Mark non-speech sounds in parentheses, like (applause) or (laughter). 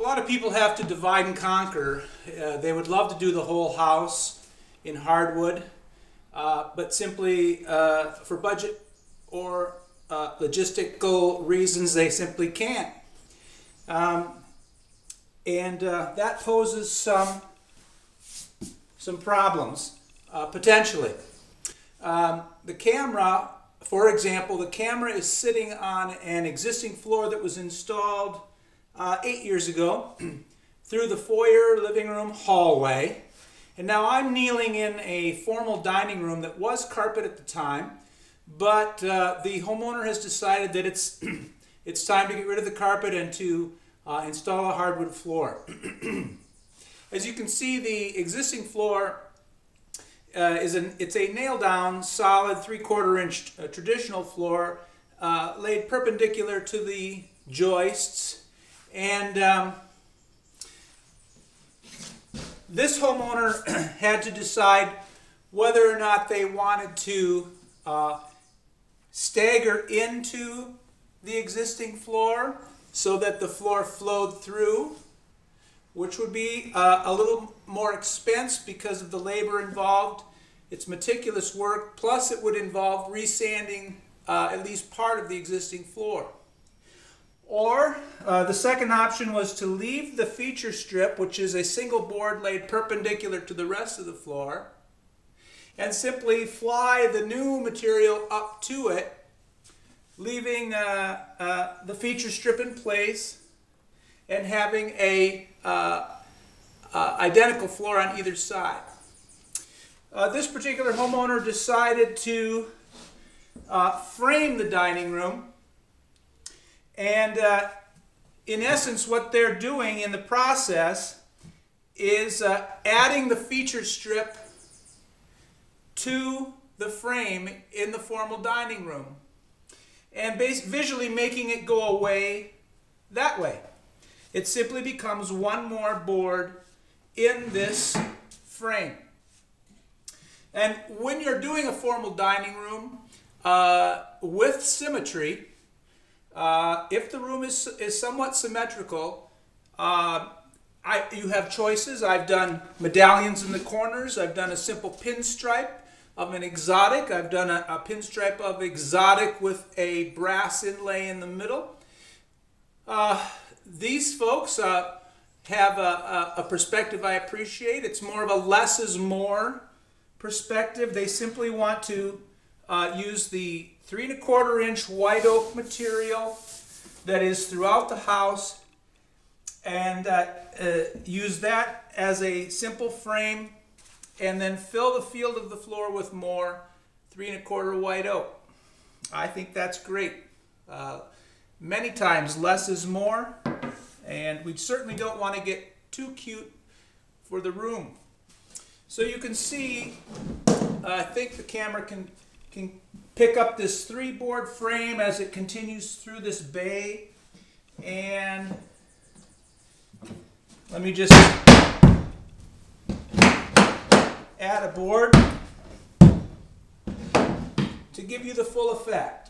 A lot of people have to divide and conquer. Uh, they would love to do the whole house in hardwood, uh, but simply uh, for budget or uh, logistical reasons, they simply can't. Um, and uh, that poses some some problems uh, potentially. Um, the camera, for example, the camera is sitting on an existing floor that was installed uh, eight years ago (clears throat) through the foyer, living room, hallway. And now I'm kneeling in a formal dining room that was carpet at the time, but uh, the homeowner has decided that it's (clears throat) it's time to get rid of the carpet and to uh, install a hardwood floor. (clears throat) As you can see, the existing floor uh, is an it's a nail down, solid three quarter inch uh, traditional floor uh, laid perpendicular to the joists, and um, this homeowner (clears throat) had to decide whether or not they wanted to uh, stagger into the existing floor so that the floor flowed through which would be uh, a little more expense because of the labor involved. It's meticulous work, plus it would involve resanding uh, at least part of the existing floor. Or uh, the second option was to leave the feature strip, which is a single board laid perpendicular to the rest of the floor, and simply fly the new material up to it, leaving uh, uh, the feature strip in place and having a uh, uh, identical floor on either side. Uh, this particular homeowner decided to frame the dining room and uh, in essence what they're doing in the process is uh, adding the feature strip to the frame in the formal dining room and visually making it go away that way. It simply becomes one more board in this frame. And when you're doing a formal dining room uh, with symmetry, uh, if the room is, is somewhat symmetrical, uh, I, you have choices. I've done medallions in the corners. I've done a simple pinstripe of an exotic. I've done a, a pinstripe of exotic with a brass inlay in the middle. Uh, these folks uh, have a, a, perspective I appreciate. It's more of a less is more perspective. They simply want to uh, use the three and a quarter inch white oak material that is throughout the house and uh, uh, use that as a simple frame and then fill the field of the floor with more three and a quarter white oak. I think that's great. Uh, many times less is more and we certainly don't want to get too cute for the room. So you can see, I think the camera can, can pick up this three board frame as it continues through this bay. And let me just add a board to give you the full effect.